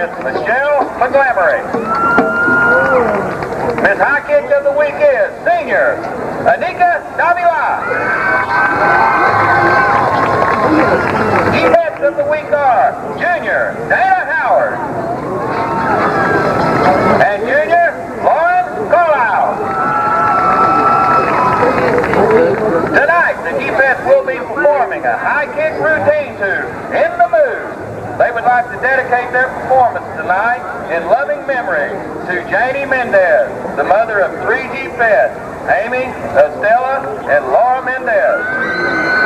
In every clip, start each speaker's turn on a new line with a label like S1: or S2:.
S1: Miss Michelle McGlamory. Miss High Kick of the Week is Senior Anika Davila. G-Pets of the Week are Junior Dana Howard. And Junior Lauren Carlisle. Tonight, the G-Pets will be performing a high kick routine to In the Mood. They would like to dedicate their performance tonight in loving memory to Janie Mendez, the mother of three G-Pets, Amy, Estella, and Laura Mendez.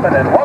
S1: Ladies